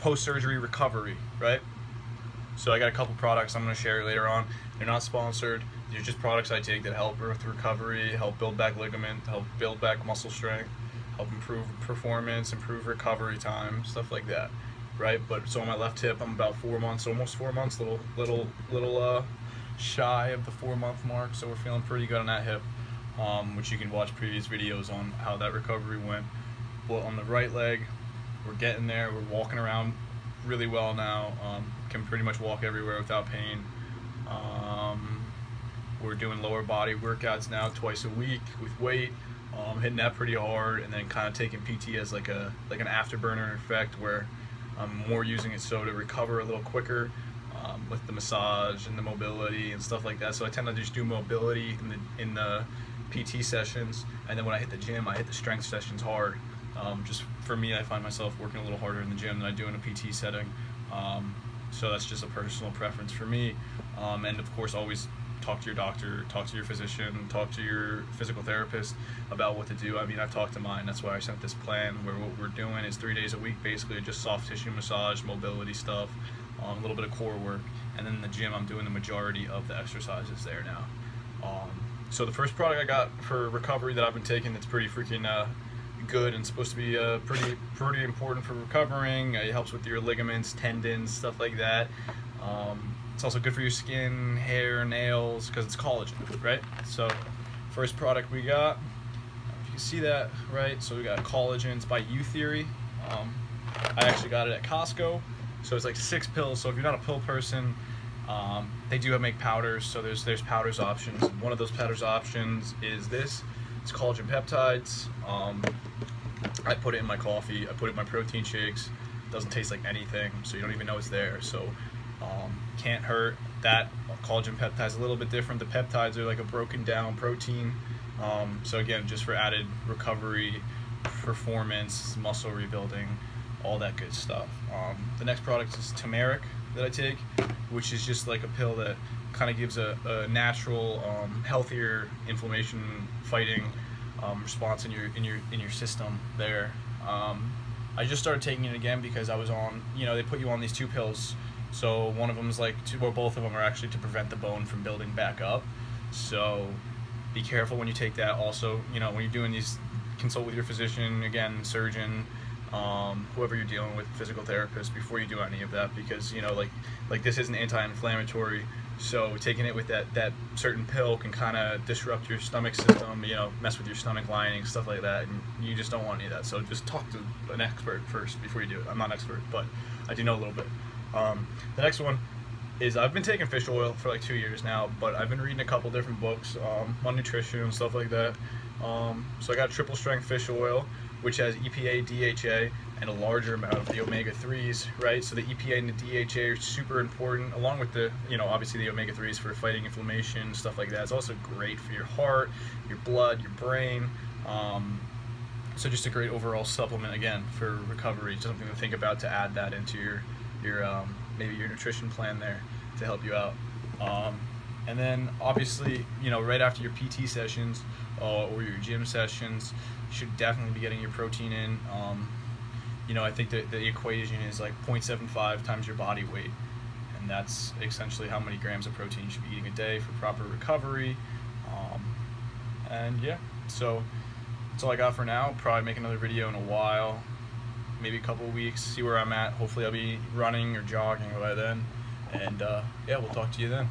post-surgery recovery, right? So I got a couple products I'm going to share later on. They're not sponsored. They're just products I take that help with recovery, help build back ligament, help build back muscle strength, help improve performance, improve recovery time, stuff like that, right? But so on my left hip, I'm about four months, almost four months, little little little uh, shy of the four month mark. So we're feeling pretty good on that hip, um, which you can watch previous videos on how that recovery went. But on the right leg, we're getting there. We're walking around really well now. Um, can pretty much walk everywhere without pain. Um, we're doing lower body workouts now twice a week with weight. Um, hitting that pretty hard, and then kind of taking PT as like a like an afterburner effect, where I'm more using it so to recover a little quicker um, with the massage and the mobility and stuff like that. So I tend to just do mobility in the in the PT sessions, and then when I hit the gym, I hit the strength sessions hard. Um, just for me, I find myself working a little harder in the gym than I do in a PT setting. Um, so that's just a personal preference for me. Um, and of course, always talk to your doctor, talk to your physician, talk to your physical therapist about what to do. I mean, I've talked to mine. That's why I sent this plan where what we're doing is three days a week, basically just soft tissue massage, mobility stuff, um, a little bit of core work, and then in the gym, I'm doing the majority of the exercises there now. Um, so the first product I got for recovery that I've been taking that's pretty freaking uh, good and supposed to be uh, pretty pretty important for recovering. Uh, it helps with your ligaments, tendons, stuff like that. Um, it's also good for your skin, hair, nails, because it's collagen, right? So, first product we got, if you see that, right? So we got collagen. It's by Youtheory. Um, I actually got it at Costco. So it's like six pills. So if you're not a pill person, um, they do make powders. So there's there's powders options. One of those powders options is this. It's collagen peptides. Um, I put it in my coffee. I put it in my protein shakes. It doesn't taste like anything, so you don't even know it's there. So um, can't hurt. That collagen peptides a little bit different. The peptides are like a broken down protein. Um, so again, just for added recovery, performance, muscle rebuilding, all that good stuff. Um, the next product is turmeric that I take, which is just like a pill that kind of gives a, a natural, um, healthier inflammation fighting um, response in your in your in your system there. Um, I just started taking it again because I was on. You know, they put you on these two pills. So one of them is like, to, or both of them are actually to prevent the bone from building back up. So be careful when you take that. Also, you know, when you're doing these, consult with your physician again, surgeon, um, whoever you're dealing with, physical therapist, before you do any of that, because you know, like, like this is an anti-inflammatory so taking it with that, that certain pill can kind of disrupt your stomach system, you know, mess with your stomach lining, stuff like that, and you just don't want any of that. So just talk to an expert first before you do it. I'm not an expert, but I do know a little bit. Um, the next one is I've been taking fish oil for like two years now, but I've been reading a couple different books um, on nutrition and stuff like that. Um, so I got triple strength fish oil, which has EPA, DHA, and a larger amount of the omega-3s, right? So the EPA and the DHA are super important, along with the, you know, obviously the omega-3s for fighting inflammation, stuff like that. It's also great for your heart, your blood, your brain. Um, so just a great overall supplement, again, for recovery, something to think about to add that into your, your um, maybe your nutrition plan there to help you out. Um, and then obviously, you know, right after your PT sessions uh, or your gym sessions, you should definitely be getting your protein in. Um, you know, I think the equation is like 0.75 times your body weight. And that's essentially how many grams of protein you should be eating a day for proper recovery. Um, and yeah, so that's all I got for now. Probably make another video in a while, maybe a couple weeks, see where I'm at. Hopefully I'll be running or jogging by then. And uh, yeah, we'll talk to you then.